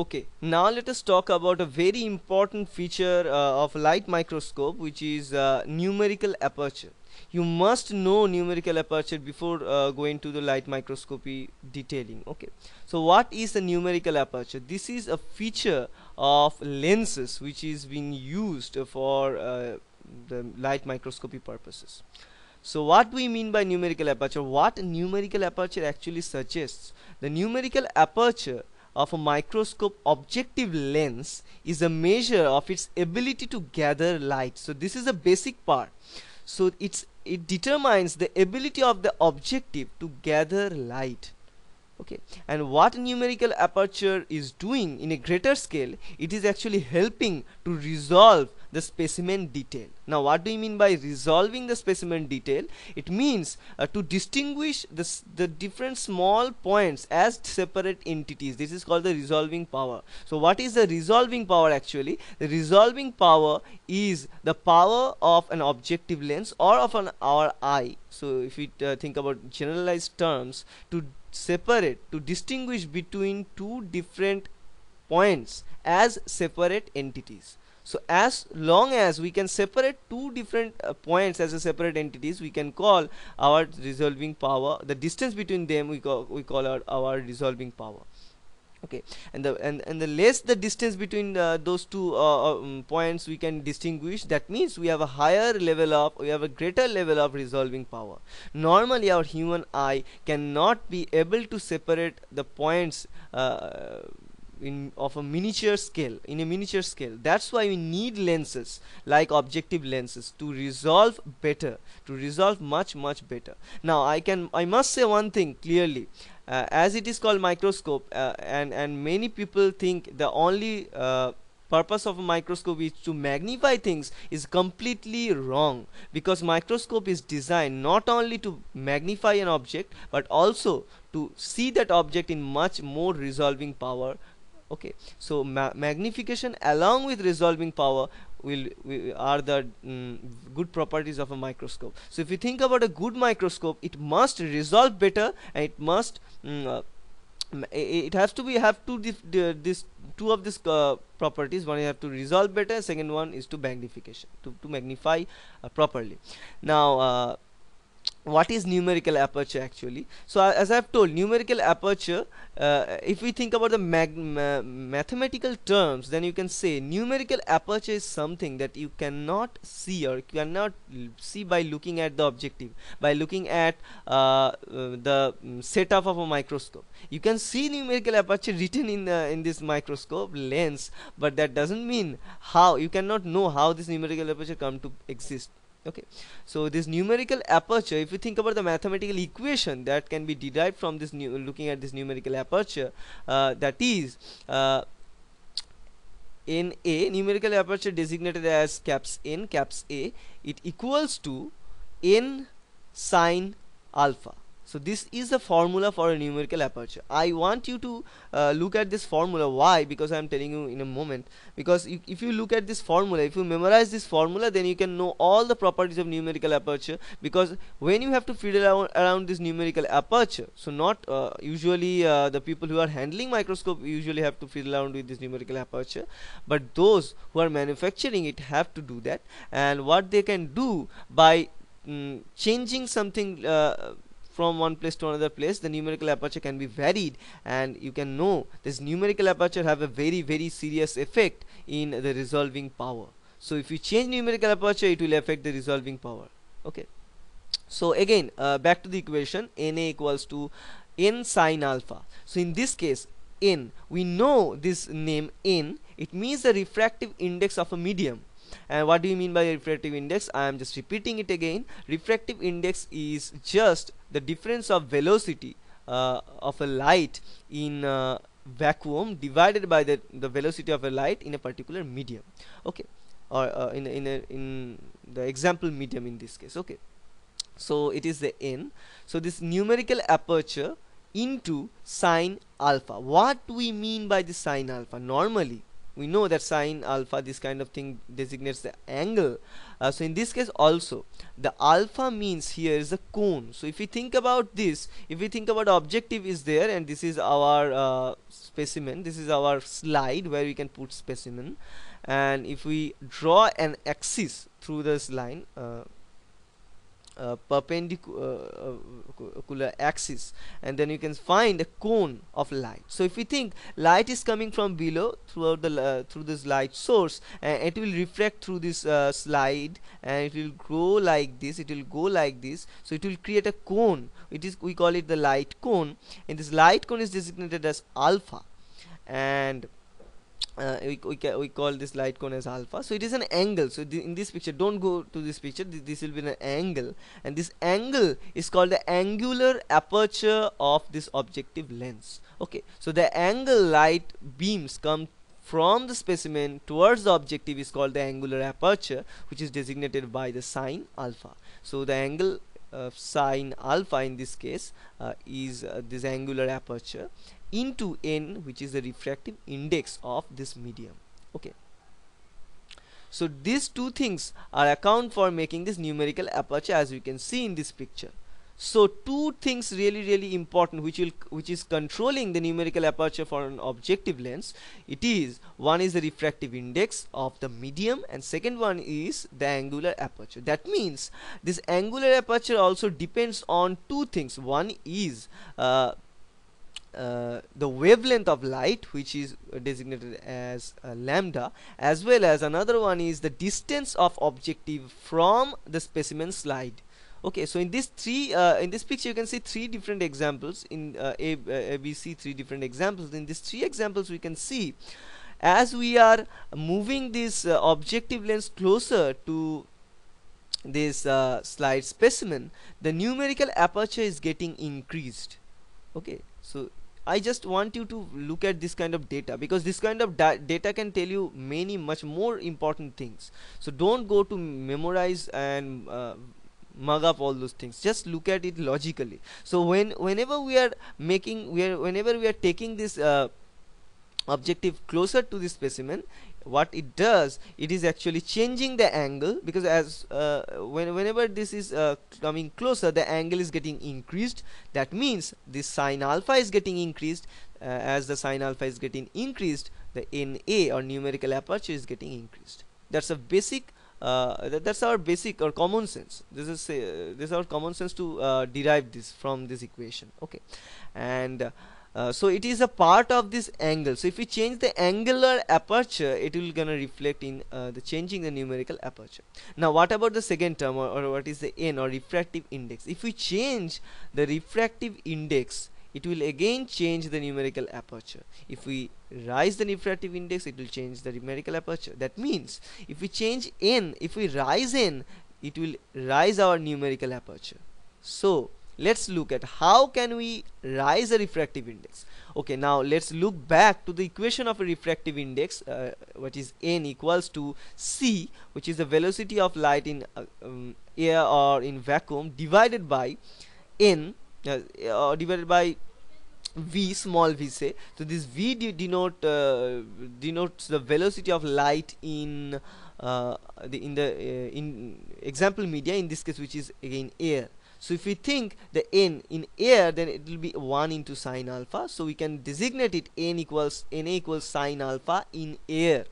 Okay, now let us talk about a very important feature uh, of light microscope which is uh, numerical aperture. You must know numerical aperture before uh, going to the light microscopy detailing. Okay, so what is the numerical aperture? This is a feature of lenses which is being used for uh, the light microscopy purposes. So what do we mean by numerical aperture? What numerical aperture actually suggests? The numerical aperture of a microscope objective lens is a measure of its ability to gather light. So this is a basic part. So it's it determines the ability of the objective to gather light. Okay. And what numerical aperture is doing in a greater scale it is actually helping to resolve the specimen detail. Now what do you mean by resolving the specimen detail? It means uh, to distinguish the, the different small points as separate entities. This is called the resolving power. So what is the resolving power actually? The resolving power is the power of an objective lens or of an our eye. So if we uh, think about generalized terms to separate to distinguish between two different points as separate entities so as long as we can separate two different uh, points as a separate entities we can call our resolving power the distance between them we call we call our, our resolving power. Okay. And the and, and the less the distance between uh, those two uh, um, points we can distinguish that means we have a higher level of we have a greater level of resolving power. Normally our human eye cannot be able to separate the points uh, in of a miniature scale in a miniature scale. That's why we need lenses like objective lenses to resolve better to resolve much much better. Now i can i must say one thing clearly. Uh, as it is called microscope uh, and and many people think the only uh, purpose of a microscope is to magnify things is completely wrong because microscope is designed not only to magnify an object but also to see that object in much more resolving power okay. So ma magnification along with resolving power will, will are the mm, good properties of a microscope. So if you think about a good microscope it must resolve better and it must mm, uh, it has to be have two this two of these uh, properties. One you have to resolve better. Second one is to magnification to, to magnify uh, properly. Now uh, what is numerical aperture actually? So uh, as I've told numerical aperture uh, if we think about the ma mathematical terms then you can say numerical aperture is something that you cannot see or you cannot see by looking at the objective by looking at uh, uh the setup of a microscope. You can see numerical aperture written in the in this microscope lens but that doesn't mean how you cannot know how this numerical aperture come to exist okay. So this numerical aperture if you think about the mathematical equation that can be derived from this new looking at this numerical aperture uh, that is uh, in a numerical aperture designated as caps n caps a it equals to n sine alpha so this is the formula for a numerical aperture. I want you to uh, look at this formula. Why? Because I'm telling you in a moment. Because you, if you look at this formula if you memorize this formula then you can know all the properties of numerical aperture. Because when you have to fiddle around, around this numerical aperture so not uh, usually uh, the people who are handling microscope usually have to fiddle around with this numerical aperture. But those who are manufacturing it have to do that. And what they can do by mm, changing something uh, from one place to another place the numerical aperture can be varied. And you can know this numerical aperture have a very very serious effect in the resolving power. So if you change numerical aperture it will affect the resolving power. Okay. So again uh, back to the equation. Na equals to n sine alpha. So in this case n we know this name n. It means the refractive index of a medium and what do you mean by refractive index? I am just repeating it again. Refractive index is just the difference of velocity uh, of a light in uh, vacuum divided by the, the velocity of a light in a particular medium. Okay. Or uh, in, in, a, in the example medium in this case. Okay. So it is the n. So this numerical aperture into sine alpha. What do we mean by the sine alpha? Normally we know that sine alpha this kind of thing designates the angle. Uh, so in this case also the alpha means here is a cone. So if we think about this if we think about objective is there and this is our uh, specimen this is our slide where we can put specimen. And if we draw an axis through this line uh, uh, perpendicular axis and then you can find a cone of light. So if we think light is coming from below throughout the uh, through this light source and it will reflect through this uh, slide and it will go like this it will go like this. So it will create a cone. It is we call it the light cone. And this light cone is designated as alpha. And uh, we, we, we, call this light cone as alpha. So it is an angle. So th in this picture don't go to this picture. Th this will be an angle. And this angle is called the angular aperture of this objective lens. Okay. So the angle light beams come from the specimen towards the objective is called the angular aperture which is designated by the sine alpha. So the angle of sine alpha in this case uh, is uh, this angular aperture into n which is the refractive index of this medium. Okay. So these two things are account for making this numerical aperture as you can see in this picture. So two things really really important which will which is controlling the numerical aperture for an objective lens. It is one is the refractive index of the medium and second one is the angular aperture. That means this angular aperture also depends on two things. One is uh, uh, the wavelength of light which is designated as uh, lambda as well as another one is the distance of objective from the specimen slide. Okay so in this three uh, in this picture you can see three different examples. In uh, a, a, B, C three different examples. In these three examples we can see as we are moving this uh, objective lens closer to this slide specimen the numerical aperture is getting increased. Okay so I just want you to look at this kind of data because this kind of da data can tell you many much more important things. So don't go to memorize and uh, mug up all those things. Just look at it logically. So when whenever we are making we are whenever we are taking this uh, objective closer to the specimen what it does it is actually changing the angle because as uh, when, whenever this is uh, coming closer the angle is getting increased. That means this sine alpha is getting increased. Uh, as the sine alpha is getting increased the NA or numerical aperture is getting increased. That's a basic uh, that, that's our basic or common sense. This is uh, this is our common sense to uh, derive this from this equation. Okay. And uh, so it is a part of this angle. So if we change the angular aperture it will gonna reflect in uh, the changing the numerical aperture. Now what about the second term or, or what is the n or refractive index? If we change the refractive index it will again change the numerical aperture. If we rise the refractive index it will change the numerical aperture. That means if we change n if we rise n it will rise our numerical aperture. So let's look at how can we rise a refractive index. Okay now let's look back to the equation of a refractive index uh, which is n equals to c which is the velocity of light in uh, um, air or in vacuum divided by n uh, or divided by v small v say. So this v de denote uh, denotes the velocity of light in uh, the in the uh, in example media in this case which is again air so if we think the n in air then it will be 1 into sine alpha. So we can designate it n equals n equals sine alpha in air.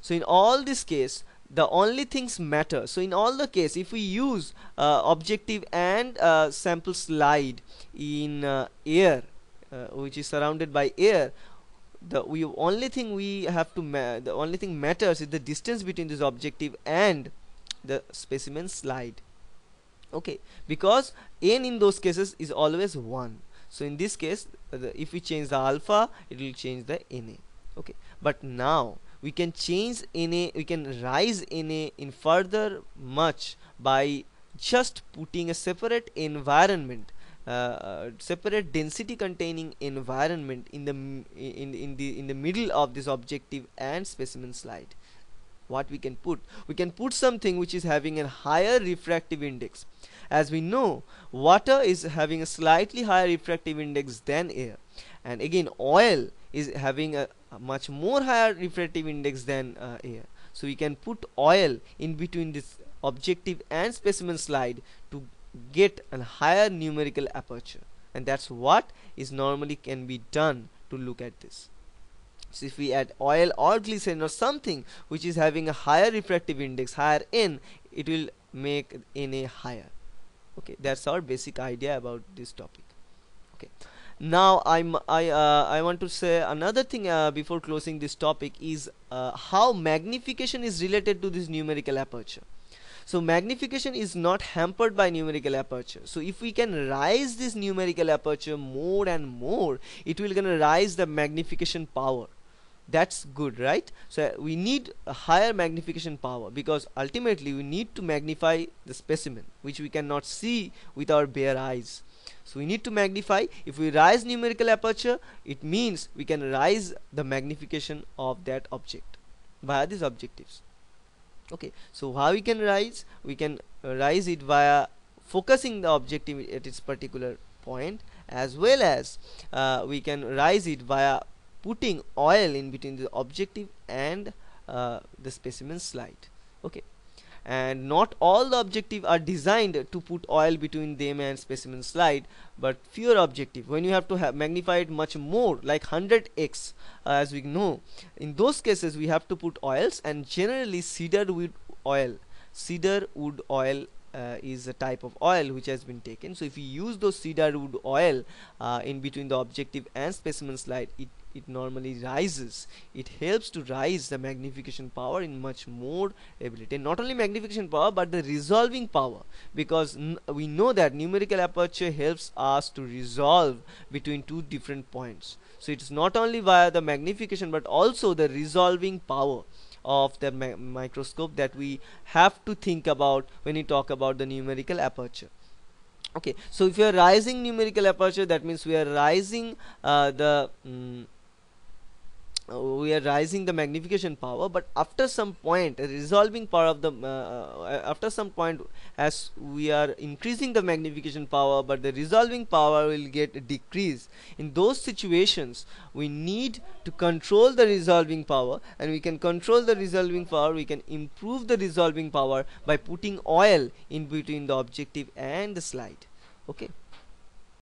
So in all this case the only things matter. So in all the case if we use uh, objective and uh, sample slide in uh, air uh, which is surrounded by air the we only thing we have to the only thing matters is the distance between this objective and the specimen slide okay because n in those cases is always 1 so in this case the, if we change the alpha it will change the na okay but now we can change na we can rise na in further much by just putting a separate environment uh, separate density containing environment in the in in the in the middle of this objective and specimen slide what we can put. We can put something which is having a higher refractive index. As we know water is having a slightly higher refractive index than air. And again oil is having a, a much more higher refractive index than uh, air. So we can put oil in between this objective and specimen slide to get a higher numerical aperture. And that's what is normally can be done to look at this so if we add oil or glycerin or something which is having a higher refractive index higher n it will make na higher. Okay that's our basic idea about this topic. Okay. Now I'm I uh, I want to say another thing uh, before closing this topic is uh, how magnification is related to this numerical aperture. So magnification is not hampered by numerical aperture. So if we can rise this numerical aperture more and more it will gonna rise the magnification power that's good right? So we need a higher magnification power because ultimately we need to magnify the specimen which we cannot see with our bare eyes. So we need to magnify. If we rise numerical aperture it means we can rise the magnification of that object via these objectives. Okay so how we can rise? We can rise it via focusing the objective at its particular point as well as uh, we can rise it via putting oil in between the objective and uh, the specimen slide. Okay. And not all the objective are designed to put oil between them and specimen slide but fewer objective. When you have to have magnify it much more like 100x uh, as we know in those cases we have to put oils and generally cedar wood oil. Cedar wood oil uh, is a type of oil which has been taken. So if you use those cedar wood oil uh, in between the objective and specimen slide it it normally rises. It helps to rise the magnification power in much more ability. Not only magnification power but the resolving power. Because we know that numerical aperture helps us to resolve between two different points. So it's not only via the magnification but also the resolving power of the microscope that we have to think about when we talk about the numerical aperture. Okay so if you are rising numerical aperture that means we are rising uh, the mm, uh, we are rising the magnification power but after some point resolving power of the uh, uh, after some point as we are increasing the magnification power but the resolving power will get decrease. in those situations we need to control the resolving power and we can control the resolving power we can improve the resolving power by putting oil in between the objective and the slide okay